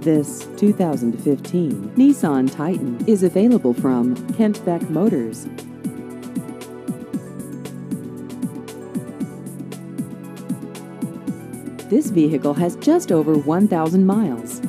This 2015 Nissan Titan is available from Kent Beck Motors. This vehicle has just over 1,000 miles.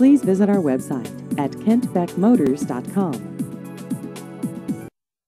Please visit our website at kentbeckmotors.com.